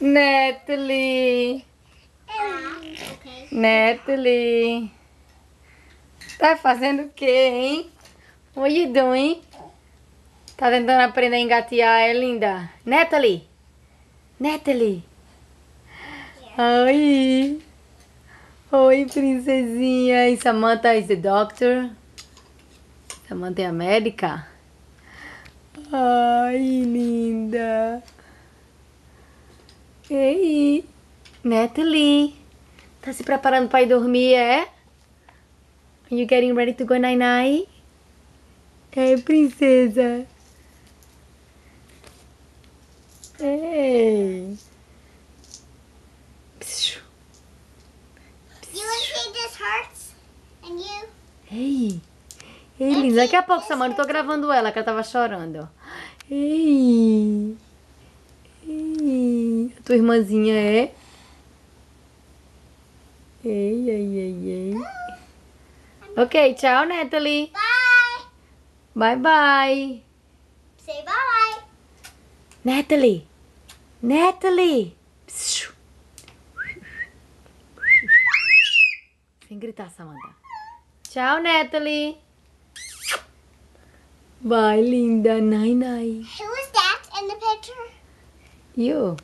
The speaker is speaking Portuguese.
Natalie. Okay. Natalie. Tá fazendo o quê, hein? What you doing? Tá tentando aprender a engatear, é linda? Natalie. Natalie. Oi. Oi, princesinha. E Samantha is the doctor. Samantha é a médica. Ai, linda. Ei, Natalie. Tá se preparando pra ir dormir, é? Are you getting ready to go night-night? É, princesa. Ei. Psiu. You say this hurts? And you? Ei. Ei, linda. Daqui a pouco, Samara, eu tô gravando ela, que ela tava chorando. Ei. Tua irmãzinha é? Ei, ei, ei, ei. Ok, tchau, Natalie. Bye. Bye, bye. Say bye. Natalie. Natalie. Psiu. Sem gritar, Samantha. Tchau, Natalie. Bye, linda. Nai, nai. Who is that in the picture? You.